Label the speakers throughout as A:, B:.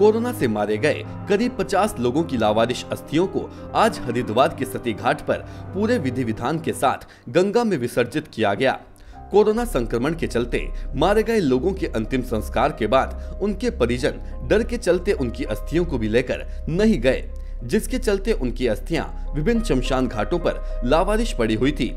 A: Corona से मारे गए करीब 50 लोगों की लावारिश अस्थियों को आज हरिद्वार के सती घाट पर पूरे विधि विधान के साथ गंगा में विसर्जित किया गया। कोरोना संक्रमण के चलते मारे गए लोगों के अंतिम संस्कार के बाद उनके परिजन डर के चलते उनकी अस्थियों को भी लेकर नहीं गए, जिसके चलते उनकी अस्थियाँ विभिन्न शमशान घाटों पर लावारिश पड़ी हुई थी।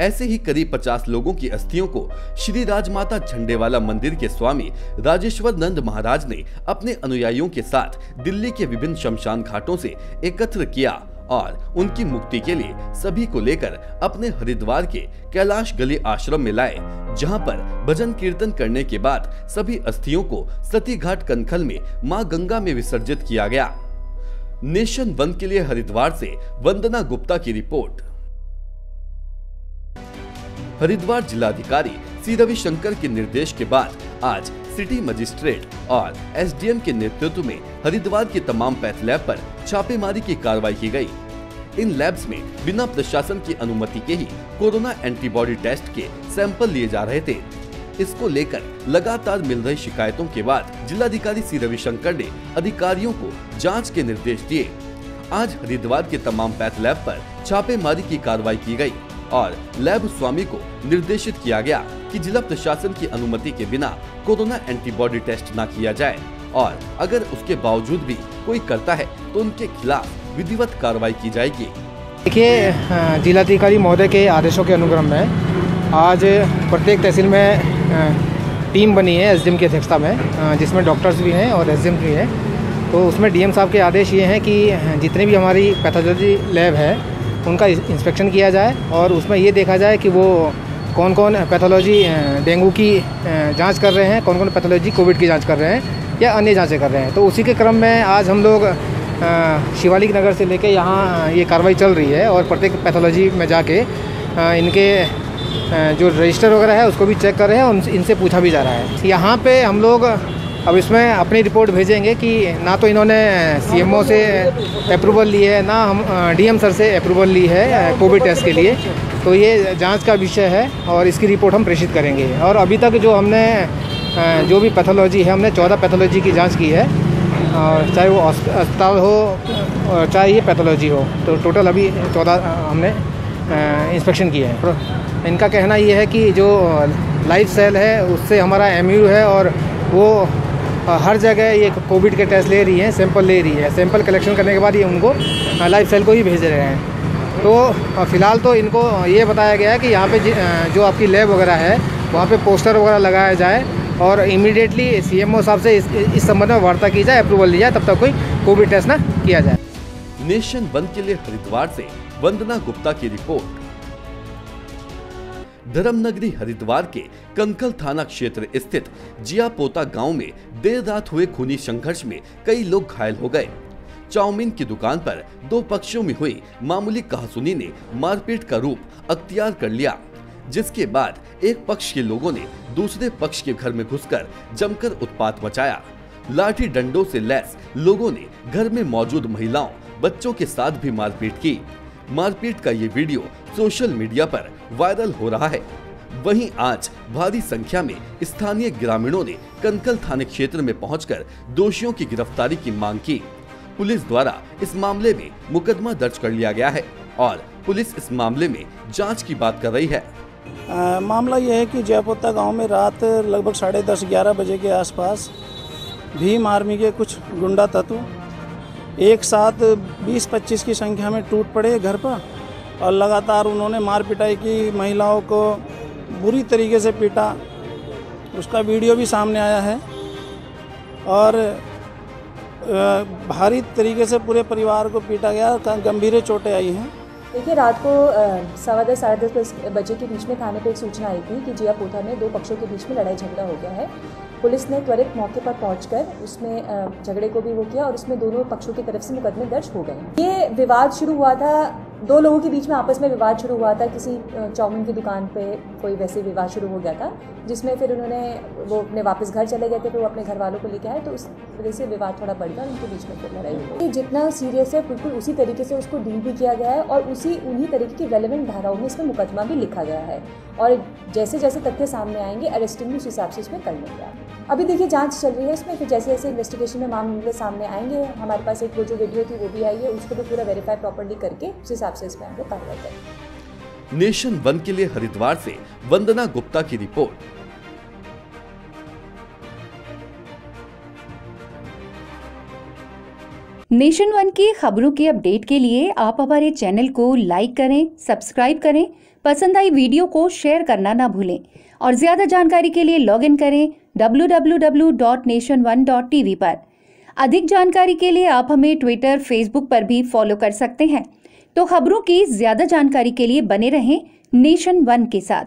A: ऐसे ही करीब 50 लोगों की अस्थियों को श्री राजमाता झंडेवाला मंदिर के स्वामी राजेश्वर नंद महाराज ने अपने अनुयायियों के साथ दिल्ली के विभिन्न शमशान घाटों से एकत्र किया और उनकी मुक्ति के लिए सभी को लेकर अपने हरिद्वार के कैलाश गली आश्रम में लाए, जहाँ पर भजन कीर्तन करने के बाद सभी अस्थियों को सती घाट कनखल में माँ गंगा में विसर्जित किया गया। नेशन वन के लिए हरिद्वार से वंदना गुप्ता की रिपोर्ट। हरिद्वार जिलाधिकारी सी रविशंकर के निर्देश के बाद आज सिटी मजिस्ट्रेट और एसडीएम के नेतृत्व में हरिद्वार के तमाम पैथ लैब पर छापेमारी की कार्रवाई की गई। इन लैब्स में बिना प्रशासन की अनुमति के ही कोरोना एंटीबॉडी टेस्ट के सैंपल लिए जा रहे थे। इसको लेकर लगातार मिल रही शिकायतों के बाद जिलाधिकारी सी रविशंकर ने अधिकारियों को जाँच के निर्देश दिए। आज हरिद्वार के तमाम पैथ लैब पर छापेमारी की कार्रवाई की गई। और लैब स्वामी को निर्देशित किया गया कि जिला प्रशासन की अनुमति के बिना कोरोना एंटीबॉडी टेस्ट न किया जाए। और अगर उसके बावजूद भी कोई करता है तो उनके खिलाफ विधिवत कार्रवाई की जाएगी।
B: देखिए जिलाधिकारी महोदय के आदेशों के अनुक्रम में आज प्रत्येक तहसील में टीम बनी है एसडीएम की अध्यक्षता में जिसमें डॉक्टर्स भी हैं और एसडीएम भी हैं। तो उसमें डीएम साहब के आदेश ये हैं कि जितने भी हमारी पैथोलॉजी लैब है उनका इंस्पेक्शन किया जाए और उसमें ये देखा जाए कि वो कौन कौन पैथोलॉजी डेंगू की जाँच कर रहे हैं कौन कौन पैथोलॉजी कोविड की जाँच कर रहे हैं या अन्य जांचें कर रहे हैं। तो उसी के क्रम में आज हम लोग शिवालिक नगर से लेके यहाँ ये कार्रवाई चल रही है और प्रत्येक पैथोलॉजी में जाके इनके जो रजिस्टर वगैरह है उसको भी चेक कर रहे हैं और इनसे पूछा भी जा रहा है। यहाँ पे हम लोग अब इसमें अपनी रिपोर्ट भेजेंगे कि ना तो इन्होंने सीएमओ से अप्रूवल ली है, ना हम डीएम सर से अप्रूवल ली है कोविड टेस्ट के लिए। तो ये जाँच का विषय है और इसकी रिपोर्ट हम प्रेषित करेंगे। और अभी तक जो हमने जो भी पैथोलॉजी है, हमने चौदह पैथोलॉजी की जाँच की है। और चाहे वो अस्पताल हो चाहे ये पैथोलॉजी हो तो टोटल अभी चौदह हमने इंस्पेक्शन किए हैं। इनका कहना ये है कि जो लाइफ सेल है, उससे हमारा एमयू है और वो हर जगह ये कोविड के टेस्ट ले रही है सैंपल ले रही है। सैंपल कलेक्शन करने के बाद ये उनको लाइफ सेल को ही भेज रहे हैं। तो फ़िलहाल तो इनको ये बताया गया है कि यहाँ पे जो आपकी लैब वगैरह है वहाँ पे पोस्टर वगैरह लगाया जाए और इमीडिएटली सीएमओ साहब से इस, इस संबंध में वार्ता की जाए अप्रूवल ली जाए तब तक कोई कोविड टेस्ट ना किया जाए।
A: नेशन बंद के लिए हरिद्वार से वंदना गुप्ता की रिपोर्ट। धर्मनगरी हरिद्वार के कंकल थाना क्षेत्र स्थित जियापोता गाँव में देर रात हुए खूनी संघर्ष में कई लोग घायल हो गए। चाउमीन की दुकान पर दो पक्षों में हुई मामूली कहासुनी ने मारपीट का रूप अख्तियार कर लिया, जिसके बाद एक पक्ष के लोगों ने दूसरे पक्ष के घर में घुसकर जमकर उत्पात मचाया। लाठी डंडों से लैस लोगों ने घर में मौजूद महिलाओं, बच्चों के साथ भी मारपीट की। मारपीट का ये वीडियो सोशल मीडिया पर वायरल हो रहा है। वहीं आज भारी संख्या में स्थानीय ग्रामीणों ने कनकल थाने क्षेत्र में पहुंचकर दोषियों की गिरफ्तारी की मांग की। पुलिस द्वारा इस मामले में मुकदमा दर्ज कर लिया गया है और पुलिस इस मामले में जाँच की बात कर रही है।
C: आ, मामला यह है कि जयपोता गाँव में रात लगभग साढ़े दस ग्यारह बजे के आसपास भीम आर्मी के कुछ गुंडा तत्व एक साथ 20-25 की संख्या में टूट पड़े घर पर और लगातार उन्होंने मार पिटाई की, महिलाओं को बुरी तरीके से पीटा। उसका वीडियो भी सामने आया है। और भारी तरीके से पूरे परिवार को पीटा गया गंभीर चोटें आई हैं।
D: देखिए, रात को सवा दस, साढ़े दस बजे के बीच में थाने पर एक सूचना आई थी कि जिया पोथा में दो पक्षों के बीच में लड़ाई झगड़ा हो गया है। पुलिस ने त्वरित मौके पर पहुंचकर उसमें झगड़े को भी वो किया और उसमें दोनों पक्षों की तरफ़ से मुकदमे दर्ज हो गए। ये विवाद शुरू हुआ था दो लोगों के बीच में आपस में विवाद शुरू हुआ था। किसी चाउमीन की दुकान पे कोई वैसे विवाद शुरू हो गया था, जिसमें फिर उन्होंने, वो अपने वापस घर चले गए थे, फिर वो अपने घर वालों को लेके आए तो उस वजह से विवाद थोड़ा बढ़ गया उनके बीच में फिर लड़ाई हुई। जितना सीरियस है, बिल्कुल उसी तरीके से उसको डील भी किया गया है और उसी, उन्हीं तरीके की रेलिवेंट धाराओं में इसमें मुकदमा भी लिखा गया है। और जैसे जैसे तथ्य सामने आएँगे अरेस्टिंग भी उस हिसाब से इसमें कर लेंगे अभी देखिए जाँच चल रही है इसमें, फिर जैसे जैसे इन्वेस्टिगेशन में मामले सामने आएँगे, हमारे पास एक वो जो वीडियो थी, वो भी आई है, उसको भी पूरा वेरीफाई प्रॉपरली करके उस हिसाब से इसमें हम लोग कार्रवाई करेंगे
A: नेशन वन के लिए हरिद्वार से वंदना गुप्ता की रिपोर्ट।
E: नेशन वन की खबरों के अपडेट के लिए आप हमारे चैनल को लाइक करें सब्सक्राइब करें पसंद आई वीडियो को शेयर करना ना भूलें और ज़्यादा जानकारी के लिए लॉगिन करें www.nation1.tv पर। अधिक जानकारी के लिए आप हमें ट्विटर फेसबुक पर भी फॉलो कर सकते हैं। तो खबरों की ज़्यादा जानकारी के लिए बने रहें नेशन वन के साथ।